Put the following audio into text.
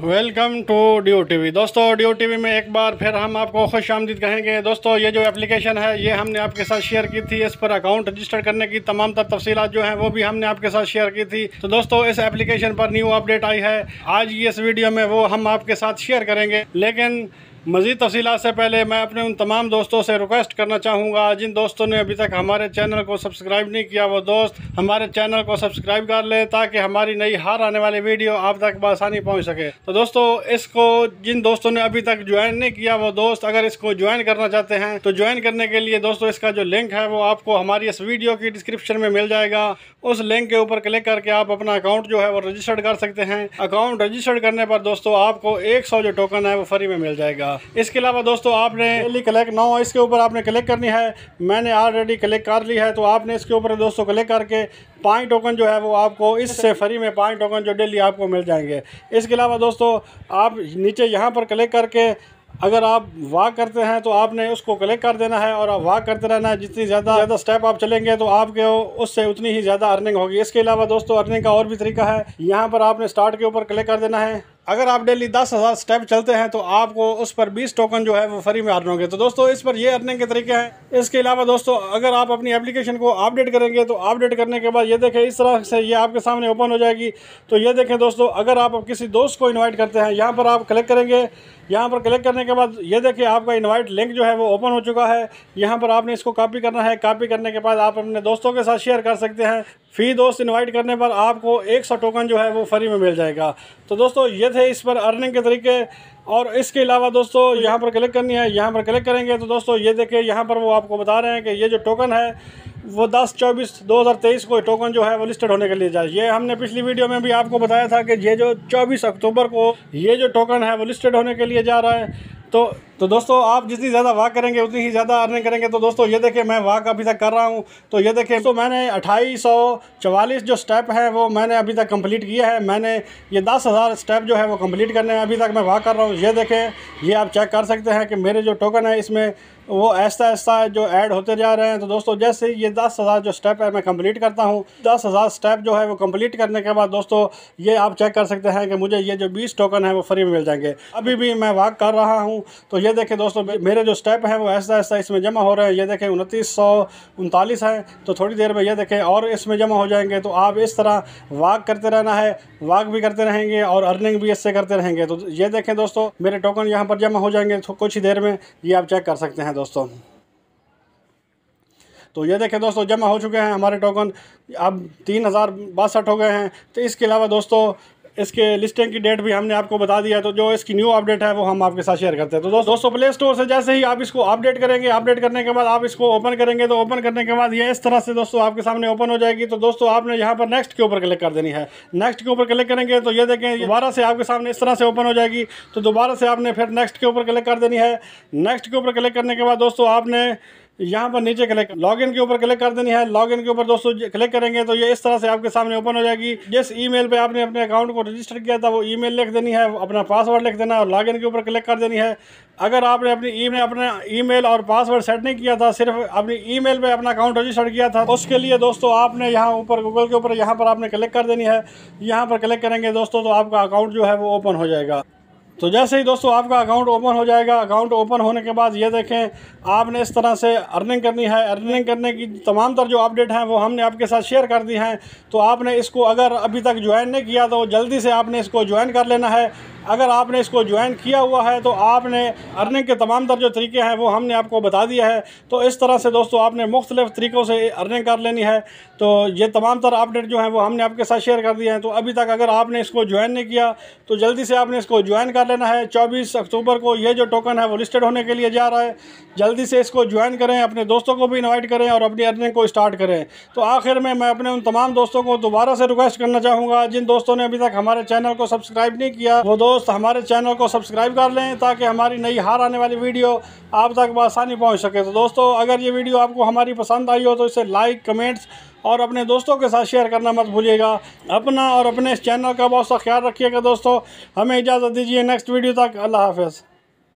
Welcome to डियो TV दोस्तों डियो टीवी में एक बार फिर हम आपको खुश आमदीद कहेंगे। दोस्तों, ये जो एप्लीकेशन है, ये हमने आपके साथ शेयर की थी। इस पर अकाउंट रजिस्टर करने की तमाम तर तफसीत जो हैं, वो भी हमने आपके साथ शेयर की थी। तो दोस्तों, इस एप्लीकेशन पर न्यू अपडेट आई है। आज इस वीडियो में वो हम आपके साथ शेयर करेंगे। लेकिन मज़ीद तफसी से पहले मैं अपने उन तमाम दोस्तों से रिक्वेस्ट करना चाहूँगा, जिन दोस्तों ने अभी तक हमारे चैनल को सब्सक्राइब नहीं किया, वो दोस्त हमारे चैनल को सब्सक्राइब कर लें ताकि हमारी नई हार आने वाली वीडियो आप तक बसानी पहुँच सके। तो दोस्तों, इसको जिन दोस्तों ने अभी तक ज्वाइन नहीं किया, वो दोस्त अगर इसको ज्वाइन करना चाहते हैं तो ज्वाइन करने के लिए दोस्तों इसका जो लिंक है, वो आपको हमारी इस वीडियो की डिस्क्रिप्शन में मिल जाएगा। उस लिंक के ऊपर क्लिक करके आप अपना अकाउंट जो है, वो रजिस्टर्ड कर सकते हैं। अकाउंट रजिस्टर्ड करने पर दोस्तों आपको एक जो टोकन है, वो फ्री में मिल जाएगा। इसके अलावा दोस्तों, आपने डेली कलेक्ट नाउ इसके ऊपर आपने कलेक्ट करनी है। मैंने ऑलरेडी कलेक्ट कर ली है तो आपने इसके ऊपर दोस्तों क्लिक करके पाँच टोकन जो है वो आपको इससे फ्री में पाँच टोकन जो डेली आपको मिल जाएँगे। इसके अलावा दोस्तों, आप नीचे यहाँ पर कलेक्ट करके अगर आप वॉक करते हैं तो आपने उसको कलेक्ट कर देना है, और आप वॉक करते रहना है। जितनी ज़्यादा ज़्यादा स्टेप आप चलेंगे तो आपके उससे उतनी ही ज़्यादा अर्निंग होगी। इसके अलावा दोस्तों अर्निंग का और भी तरीका है। यहाँ पर आपने स्टार्ट के ऊपर क्लिक कर देना है। अगर आप डेली दस हज़ार स्टेप चलते हैं तो आपको उस पर बीस टोकन जो है, वो फ्री में अर्न होंगे। तो दोस्तों, इस पर ये अर्निंग के तरीके हैं। इसके अलावा दोस्तों, अगर आप अपनी एप्लीकेशन को अपडेट करेंगे तो अपडेट करने के बाद ये देखें, इस तरह से ये आपके सामने ओपन हो जाएगी। तो ये देखें दोस्तों, अगर आप किसी दोस्त को इन्वाइट करते हैं, यहाँ पर आप क्लिक करेंगे। यहाँ पर क्लिक करने के बाद, ये देखिए आपका इनवाइट लिंक जो है वो ओपन हो चुका है। यहाँ पर आपने इसको कॉपी करना है। कॉपी करने के बाद आप अपने दोस्तों के साथ शेयर कर सकते हैं। फ़ी दोस्त इनवाइट करने पर आपको एक सौ टोकन जो है वो फ्री में मिल जाएगा। तो दोस्तों, ये थे इस पर अर्निंग के तरीके। और इसके अलावा दोस्तों, यहाँ पर क्लिक करनी है। यहाँ पर क्लिक करेंगे तो दोस्तों, ये देखिए यहाँ पर वो आपको बता रहे हैं कि ये जो टोकन है वो दस, चौबीस, दो हज़ार तेईस को टोकन जो है वो लिस्टेड होने के लिए जाए। ये हमने पिछली वीडियो में भी आपको बताया था कि ये जो चौबीस अक्टूबर को ये जो टोकन है वो लिस्टेड होने के लिए जा रहा है। तो तो दोस्तों, आप जितनी ज़्यादा वाक करेंगे, उतनी ही ज़्यादा अर्निंग करेंगे। तो दोस्तों, ये देखें मैं वाक अभी तक कर रहा हूँ। तो ये देखें तो मैंने अट्ठाईस जो स्टेप है वो मैंने अभी तक कंप्लीट किया है। मैंने ये दस हज़ार स्टेप जो है वो कंप्लीट करने में अभी तक मैं वाक कर रहा हूँ। ये देखें ये आप चेक कर सकते हैं कि मेरे जो टोकन है, इसमें वो ऐसा ऐसा जो ऐड होते जा रहे हैं। तो दोस्तों, जैसे ये दस हज़ार जो स्टेप है, मैं कंप्लीट करता हूँ। दस हज़ार स्टेप जो है, वो कंप्लीट करने के बाद दोस्तों, ये आप चेक कर सकते हैं कि मुझे ये जो बीस टोकन है, वो फ्री में मिल जाएँगे। अभी भी मैं वाक कर रहा हूँ। तो ये देखें दोस्तों मेरे जो स्टेप हैं, वो ऐसा ऐसा इसमें जमा हो रहे हैं। ये देखें, उनतीस सौ उनतालीस हैं। तो थोड़ी देर में ये देखें, और इसमें जमा हो जाएँगे। तो आप इस तरह वाक करते रहना है। वाक भी करते रहेंगे और अर्निंग भी इससे करते रहेंगे। तो ये देखें दोस्तों, मेरे टोकन यहाँ पर जमा हो जाएँगे कुछ ही देर में। ये आप चेक कर सकते हैं दोस्तों। तो ये देखें दोस्तों, जमा हो चुके हैं हमारे टोकन अब तीन हज़ार बासठ हो गए हैं। तो इसके अलावा दोस्तों इसके लिस्टिंग की डेट भी हमने आपको बता दिया तो जो इसकी न्यू अपडेट है, वो हम आपके साथ शेयर करते हैं। तो दोस्तों प्ले स्टोर से जैसे ही आप इसको अपडेट करेंगे अपडेट करने के बाद आप इसको ओपन करेंगे तो ओपन करने के बाद ये इस तरह से दोस्तों आपके सामने ओपन हो जाएगी। तो दोस्तों, आपने यहाँ पर नेक्स्ट के ऊपर क्लिक कर देनी है। नेक्स्ट के ऊपर क्लिक करेंगे तो ये देखें दोबारा से आपके सामने इस तरह से ओपन हो जाएगी। तो दोबारा से आपने फिर नेक्स्ट के ऊपर क्लिक कर देनी है। नेक्स्ट के ऊपर क्लिक करने के बाद दोस्तों, आपने यहाँ पर नीचे क्लिक लॉगिन के ऊपर क्लिक कर देनी है। लॉगिन के ऊपर दोस्तों क्लिक करेंगे तो ये इस तरह से आपके सामने ओपन हो जाएगी। जिस ईमेल पे आपने अपने अकाउंट को रजिस्टर किया था, वो ईमेल लिख देनी है, अपना पासवर्ड लिख देना और लॉगिन के ऊपर क्लिक कर देनी है। अगर आपने अपनी ई अपना ईमेल और पासवर्ड सेट नहीं किया था, सिर्फ़ अपनी ईमेल पे अपना अकाउंट रजिस्टर किया था उसके लिए दोस्तों आपने यहाँ ऊपर गूगल के ऊपर यहाँ पर आपने क्लिक कर देनी है। यहाँ पर क्लिक करेंगे दोस्तों तो आपका अकाउंट जो है वो ओपन हो जाएगा। तो जैसे ही दोस्तों आपका अकाउंट ओपन हो जाएगा अकाउंट ओपन होने के बाद ये देखें, आपने इस तरह से अर्निंग करनी है। अर्निंग करने की तमाम तर जो अपडेट हैं, वो हमने आपके साथ शेयर कर दी हैं। तो आपने इसको अगर अभी तक ज्वाइन नहीं किया तो जल्दी से आपने इसको ज्वाइन कर लेना है। अगर आपने इसको ज्वाइन किया हुआ है तो आपने अर्निंग के तमाम तर जो तरीके हैं, वो हमने आपको बता दिया है। तो इस तरह से दोस्तों, आपने मुख्तलिफ़ तरीक़ों से अर्निंग कर लेनी है। तो ये तमाम तर अपडेट जो हैं, वो हमने आपके साथ शेयर कर दिए हैं। तो अभी तक अगर आपने इसको ज्वाइन नहीं किया तो जल्दी से आपने इसको ज्वाइन कर लेना है। चौबीस अक्टूबर को ये जो टोकन है, वो लिस्टेड होने के लिए जा रहा है। जल्दी से इसको ज्वाइन करें, अपने दोस्तों को भी इन्वाइट करें और अपनी अर्निंग को स्टार्ट करें। तो आखिर में मैं अपने उन तमाम दोस्तों को दोबारा से रिक्वेस्ट करना चाहूँगा, जिन दोस्तों ने अभी तक हमारे चैनल को सब्सक्राइब नहीं किया, वो हमारे चैनल को सब्सक्राइब कर लें ताकि हमारी नई हार आने वाली वीडियो आप तक बसानी पहुँच सके। तो दोस्तों, अगर ये वीडियो आपको हमारी पसंद आई हो तो इसे लाइक, कमेंट्स और अपने दोस्तों के साथ शेयर करना मत भूलिएगा। अपना और अपने इस चैनल का बहुत सा ख्याल रखिएगा दोस्तों। हमें इजाज़त दीजिए। नेक्स्ट वीडियो तक अल्लाह हाफ़